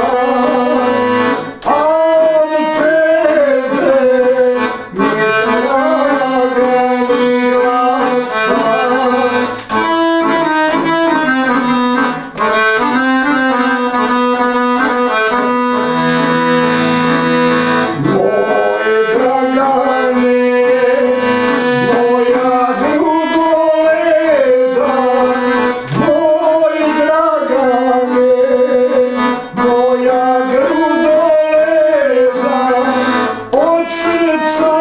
Oh. good song.